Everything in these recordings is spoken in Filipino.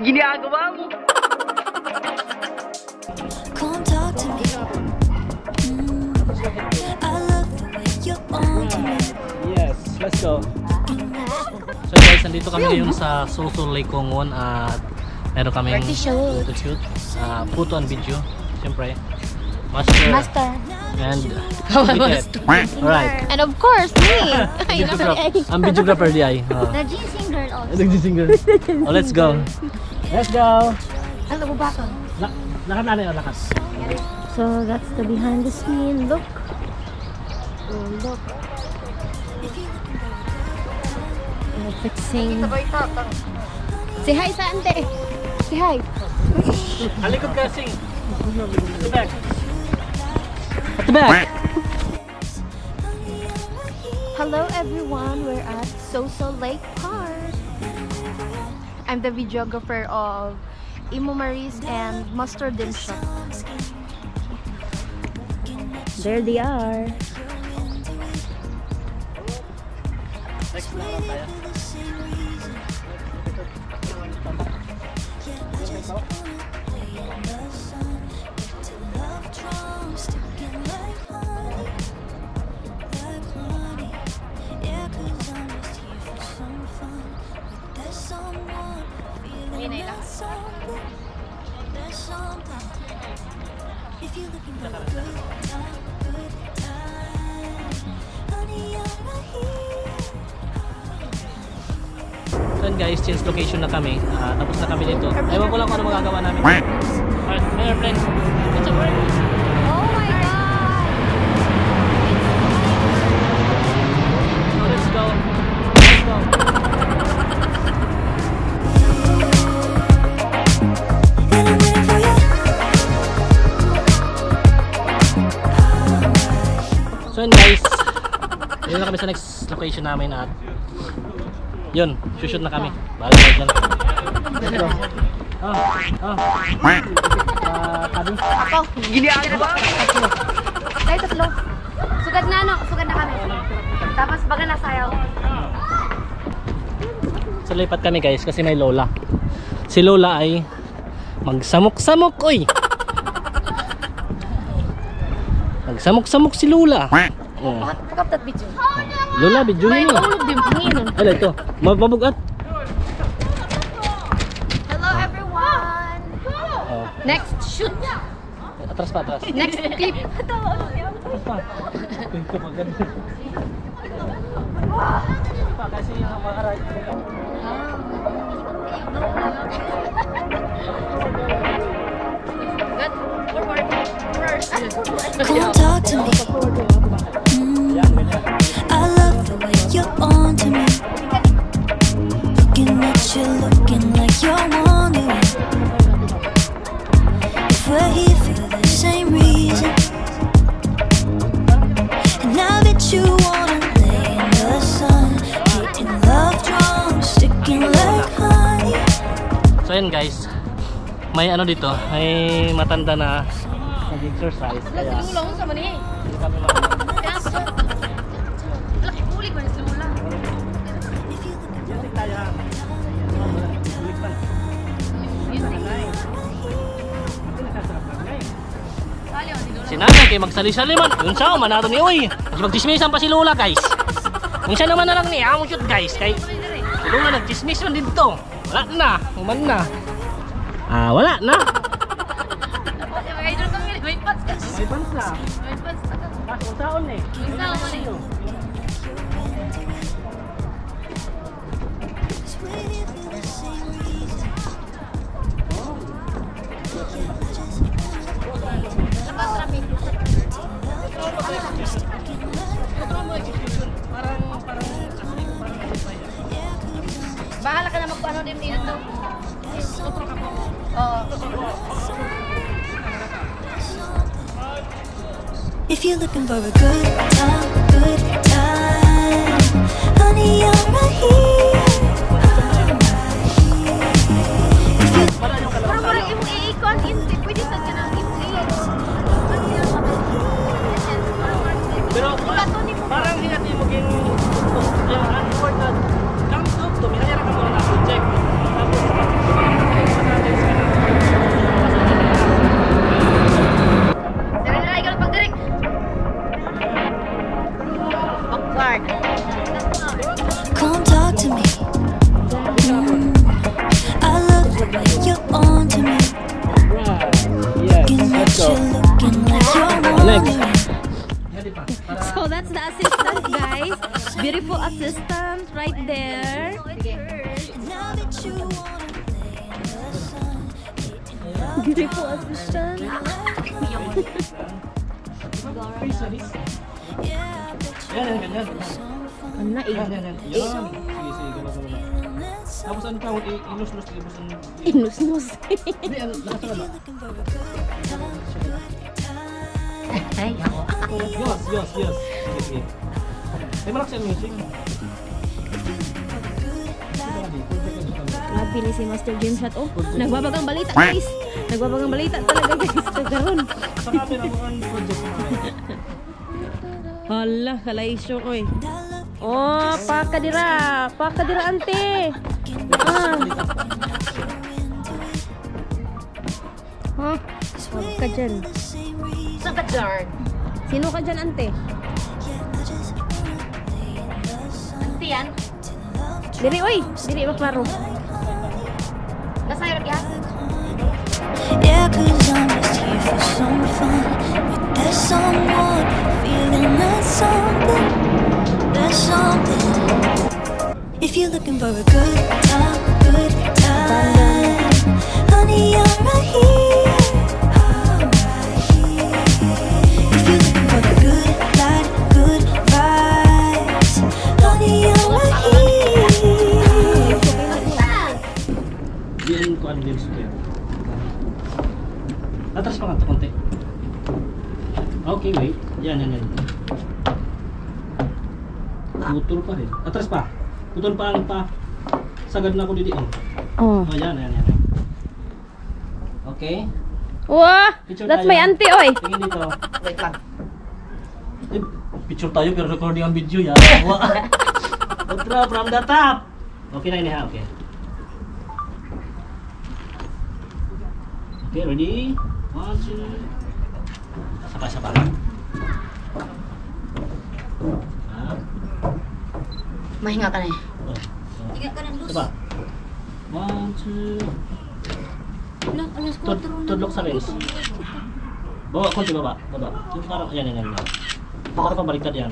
Ginagawa mo. Come talk to me. Mm, I love the way you're on to me. Yes, let's go. So guys, nandito kami ngayon sa Susul Lake Congon at meron kaming Party shoot. photo shoot. Ah, photo and video, siyempre. Master. Master. And Bitet. Alright. And of course, me. Ay, Videographer. Di ay. Oh. The ginseng girl also. Nagsisingle. Oh, let's go. Let's go. Ano ba ba La lakas na rin, lakas. So that's the behind the scene look. Oh, look. We're fixing. Say hi sa ante. Say hi. Alikod ka, sing. At the back. At the back. Hello everyone, we're at Soso Lake Park. I'm the videographer of Imo Maris and Mustard Dim Shop. There they are. Next If you're looking for a good time, good time, honey, I'm right here. So guys, change location na kami. Ah, tapos na kami dito. Ewan ko lang kung ano magagawa namin. Alright, may airplane. It's a bird. Sa next location namin at yun, shoot na kami. Balik balik lang. Let's go. Ah, ah. Ah, kami. Ako. Ginagawa mo. Tayo tatlo. Sugad na ano, sugad na kami. Tapos baga na sayaw. So lipat kami guys kasi may lola. Si lola ay magsamok-samok oy. Magsamok-samok si lola. Oh. Pakap that video. Lola, video May ni. ulog din panginoon. Ala ito. Mababugat. Hello everyone! Oh. Next shoot! Atras pa, atras. Next clip! Atras pa. Ito pa ganun. Pa kasi yung makaray. Good? Forward. Come talk to me. Yun guys. May ano dito, may matanda na nag-exercise. Kaya Lulong sa mani. kami Laki kulik ba na si Lula? Music tayo ha. Balik pa. Si nanay kay magsali-sali man. Yun siya, manato ni Uy. Kasi magchismisan pa si Lola guys. Kung siya naman na lang ni amo shoot guys. Kay si Lola nagchismis man dito. Wala na. Uman na. Ah, wala na. May idol kami. Eh. Eh. If you're looking for a good time, good time, honey, I'm right here. So that's the assistant, guys. Beautiful assistant right there. Beautiful assistant. Yeah, yeah, yeah. Tapos ano tawag, nah. Yeah, yeah, yeah. Inus-nus. Hindi, ano, nakasala ba? Yes, yes, yes. Napili si Master James. Oh, nagbabagang balita, guys. Nagbabagang balita talaga, guys. Mo. Hala. Oh, pakadira. Pakadira, ante. Ah. Ha? Dyan. Same reason, Saan ka dyan? Sino ka dyan, ante? yeah, I just wanna play in the sun. Ante yan? Till love Diri, oy. Diri, maklaro. Nasayro ka? Yeah, cause I'm just here for some fun with that someone, feeling that something, that something. If you're looking for a good time, good Lips ko yan. Atras pa nga ito, konti. Okay, wait. Yan, yan, yan. Putol pa rin. Atras pa. Putol pa ang pa. Sagad na ako dito. Oh, Oh. yan, yan, yan. Okay. Wah! Picture That's tayo. my auntie, oy. Tingin dito. Wait lang. Eh, picture tayo pero recording ang video yan. Wa. Ultra from the top. Okay na ini ha, okay. Okay, ready? One, two. Sabay-sabay. Ah, Mahinga ka na eh. oh, oh. Diba? One, two. Tud tudlok sa lens. Bawa konti baba, baba. Yung parang yan yan yan. yan. Parang pabaliktad yan.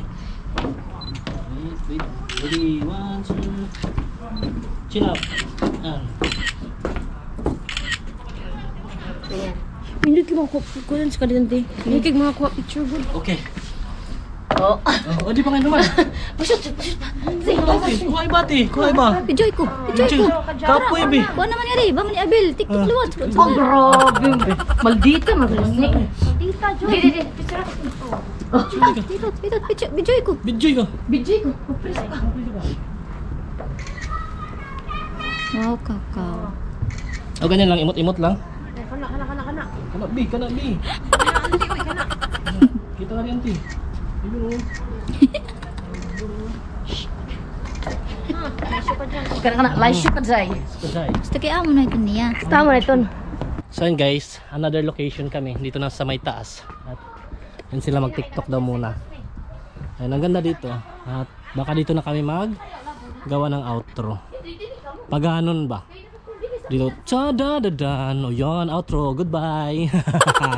Wait, wait. Ready, one, two. Chin up. Yan. Ka makuha kukulan sa kadente. Hindi ka makakuha picture good. Okay. Oh. Oh, oh di pa ngayon naman. Pasot, pasot pa. Sige, Bati, kuhay bati, kuhay ba? Pijoy ko. Pijoy ko. Kapoy bi. Kuha naman yari. Ba man ni Abel. TikTok Ah. luwat. Oh, grabe. Maldita, magaling. Maldita, Joy. Dito, dito. Picture ako. Dito. Picture. Bijoy ko. Bidjoy ka. Bijoy ko. Press ka. Wow, kakao. O Oh, ganyan lang, imot-imot lang. Kana, bi, kana bi. Auntie, uy, kana. Kita ka rin, ti. Ayun, oh. Kana, kana. Live shoot ka dyan. Gusto kaya mo na ito niya. Tama na ito. So yun guys, another location kami dito na sa may taas. At yun sila mag-tiktok daw muna. Ayun, ang ganda dito. At baka dito na kami mag gawa ng outro. Pag ganun ba? Dito, cha da da dan. O yun, outro. Goodbye.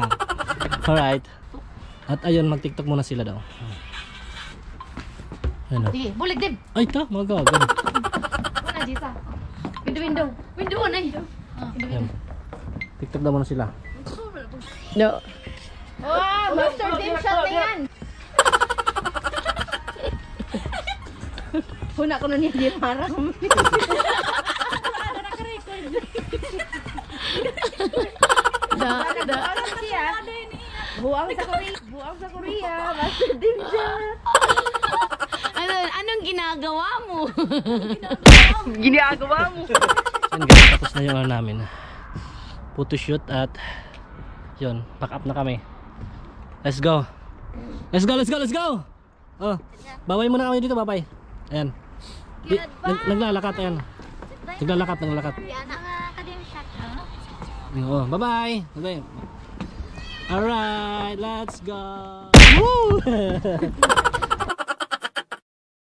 Alright. At ayun, mag-tiktok muna sila daw. Ayun o. Sige, bulig din. Ay ta, mga gagan. Muna, Jisa. Window, window. Window, na Ayun. TikTok daw muna sila. No. Wow, Master Team shot na yan. Huna ko na niya di parang. da, da. siya. Buang sa Korea. Buang sa Korea. Master shot. Ano, anong ginagawa mo? Ginagawa mo. Yan guys, tapos na yung ano namin. Photoshoot at yun, pack up na kami. Let's go. Let's go, let's go, let's go! Oh, babay muna kami dito, babay. Ayan. Di, nag, naglalakat, ayan. Naglalakat, naglalakat. Oh, bye-bye. Bye-bye. Alright, let's go. Woo!